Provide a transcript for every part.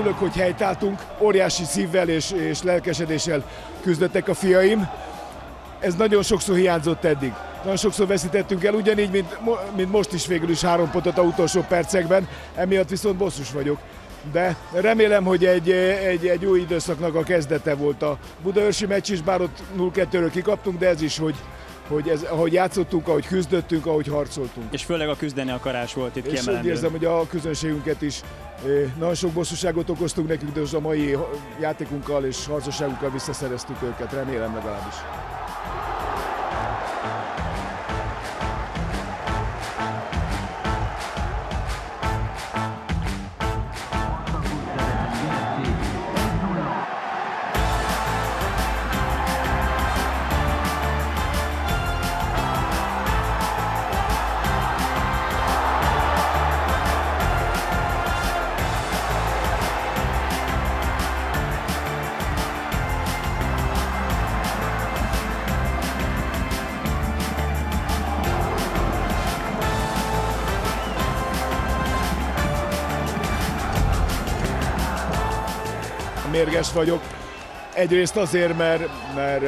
Ülök, hogy helytáltunk, óriási szívvel és, és lelkesedéssel küzdöttek a fiaim. Ez nagyon sokszor hiányzott eddig. Nagyon sokszor veszítettünk el, ugyanígy, mint, mint most is végül is három pontot a utolsó percekben, emiatt viszont bosszus vagyok. De remélem, hogy egy, egy, egy új időszaknak a kezdete volt a Budaörsi meccs is, bár ott 0-2-ről kikaptunk, de ez is, hogy, hogy ez, ahogy játszottunk, ahogy küzdöttünk, ahogy harcoltunk. És főleg a küzdeni akarás volt itt És úgy kiemelendő. érzem, hogy a közönségünket is nagyon sok bosszúságot okoztunk nekünk, de most a mai játékunkkal és harcosságunkkal visszaszereztük őket, remélem legalábbis. Mérges vagyok. Egyrészt azért, mert, mert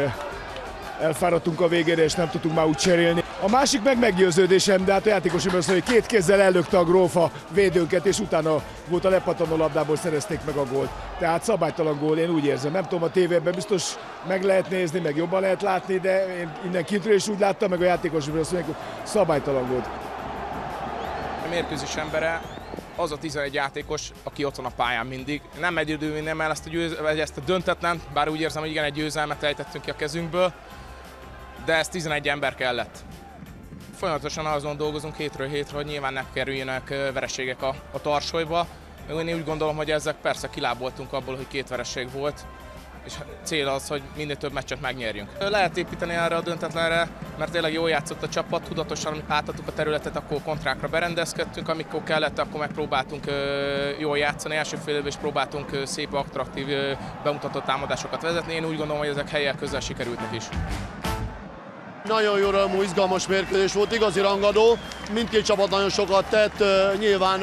elfáradtunk a végére, és nem tudtunk már úgy cserélni. A másik meg meggyőződésem, de hát a játékos azt hogy két kézzel ellökte a grófa védőnket, és utána volt a lepattanó labdából szerezték meg a gólt. Tehát szabálytalan gól, én úgy érzem. Nem tudom, a tévében biztos meg lehet nézni, meg jobban lehet látni, de én innen kintről is úgy láttam, meg a játékos azt mondják, hogy szabálytalan volt. A mérkőzés embere az a 11 játékos, aki ott van a pályán mindig. Nem egyedül nem el ezt a, győz, ezt a döntetlen, bár úgy érzem, hogy igen, egy győzelmet ejtettünk ki a kezünkből, de ez 11 ember kellett. Folyamatosan azon dolgozunk hétről hétre, hogy nyilván ne kerüljenek vereségek a, a tarsolyba. Én úgy gondolom, hogy ezek persze kiláboltunk abból, hogy két vereség volt, és cél az, hogy minél több meccset megnyerjünk. Lehet építeni erre a döntetlenre, mert tényleg jól játszott a csapat, tudatosan, átadtuk a területet, akkor kontrákra berendezkedtünk, amikor kellett, akkor megpróbáltunk jól játszani, első fél is próbáltunk szép, attraktív, ö, bemutatott támadásokat vezetni. Én úgy gondolom, hogy ezek helyek közel sikerültek is. Nagyon jó örömű, izgalmas mérkőzés volt, igazi rangadó. Mindkét csapat nagyon sokat tett, nyilván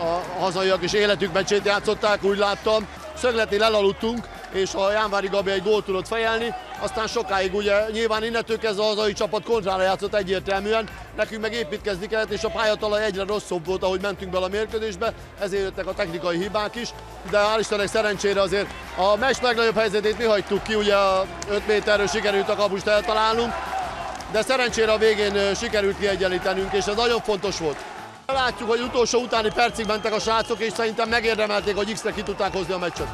a hazaiak is életük meccsét játszották, úgy láttam. Szögletén elaludtunk, és a Jánvári Gabi egy gólt tudott fejelni, aztán sokáig ugye nyilván innentől kezdve a hazai csapat kontrára játszott egyértelműen, nekünk meg építkezni kellett, és a pályatalaj egyre rosszabb volt, ahogy mentünk bele a mérkőzésbe, ezért jöttek a technikai hibák is, de hál' Istennek szerencsére azért a meccs legnagyobb helyzetét mi hagytuk ki, ugye a 5 méterről sikerült a kapust eltalálnunk, de szerencsére a végén sikerült kiegyenlítenünk, és ez nagyon fontos volt. Látjuk, hogy utolsó utáni percig mentek a srácok, és szerintem megérdemelték, hogy X-re ki tudták hozni a meccset.